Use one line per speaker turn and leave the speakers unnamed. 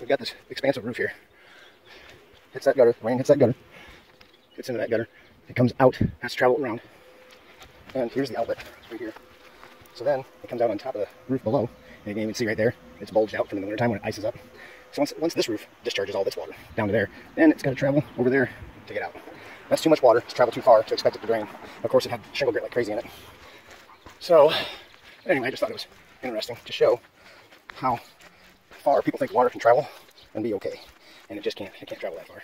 we've got this expansive roof here. Hits that gutter, rain hits that gutter, gets into that gutter, it comes out, has to travel around, and here's the outlet right here. So then it comes out on top of the roof below, and you can even see right there, it's bulged out from the wintertime when it ices up. So once, once this roof discharges all this water down to there, then it's got to travel over there to get out. That's too much water to travel too far to expect it to drain. Of course, it had shingle grit like crazy in it. So, anyway, I just thought it was interesting to show how far people think water can travel and be okay. And it just can't. It can't travel that far.